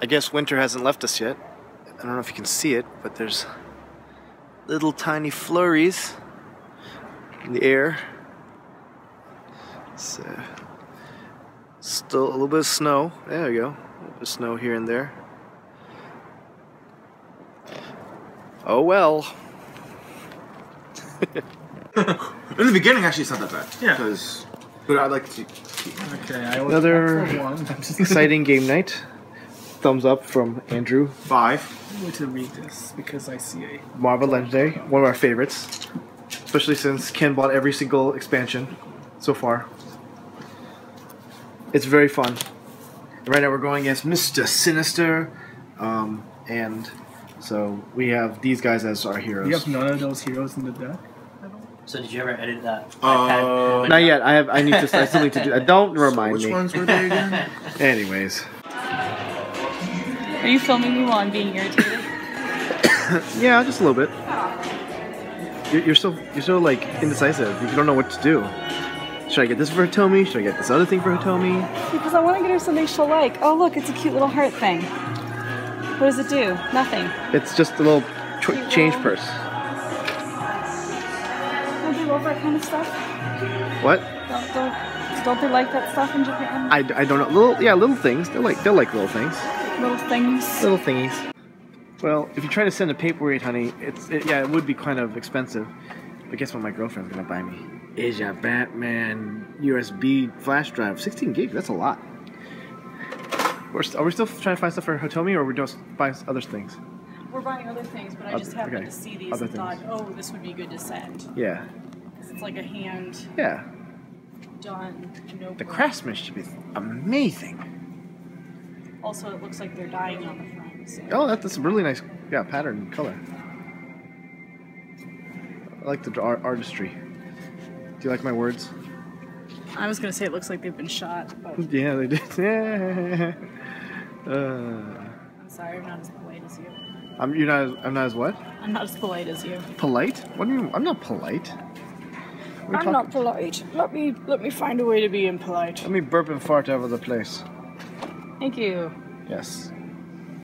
I guess winter hasn't left us yet. I don't know if you can see it, but there's little tiny flurries in the air. It's uh, still a little bit of snow. There we go. A little bit of snow here and there. Oh well. In the beginning, actually, it's not that bad. Yeah. Because, but I like to. Okay, I was Another one. Exciting game night. Thumbs up from Andrew. Five. I going to read this because I see a. Marvel Legendary, one of our favorites. Especially since Ken bought every single expansion so far. It's very fun. Right now we're going against Mr. Sinister. Um, and so we have these guys as our heroes. You have none of those heroes in the deck. So did you ever edit that? Uh, iPad? Not yet. I have. I need to. I still need to do. that. Don't remind Which me. Which ones were they again? Anyways, Are you filming me while I'm being irritated? yeah, just a little bit. You're, you're so you're so like indecisive. You don't know what to do. Should I get this for Hitomi? Should I get this other thing for Hitomi? because I want to get her something she'll like. Oh, look, it's a cute little heart thing. What does it do? Nothing. It's just a little ch- change purse. Don't they love that kind of stuff? What? Don't, don't, don't they like that stuff in Japan? I, I don't know. Little yeah, little things. They like they like little things. Little things. Little thingies. Well, if you try to send a paperweight, honey, it's it, yeah, it would be kind of expensive. But guess what? My girlfriend's gonna buy me is a Batman USB flash drive, 16 gigs. That's a lot. We're st- are we still trying to find stuff for Hitomi, or we're just buying other things? We're buying other things, but I Oth- just happened okay. to see these Other and thought, oh, this would be good to send. Yeah, 'Cause It's like a hand yeah. done notebook. The craftsmanship is amazing. Also, it looks like they're dying on the front. So. Oh, that, that's a really nice, yeah, pattern and color. I like the art- artistry. Do you like my words? I was gonna say it looks like they've been shot, but Yeah, they did. Yeah. uh, I'm sorry, I'm not as polite as you. I'm you're not. As, I'm not as what? I'm not as polite as you. Polite? What do you? mean? I'm not polite. What are you I'm talking- not polite. Let me let me find a way to be impolite. Let me burp and fart over the place. Thank you. Yes.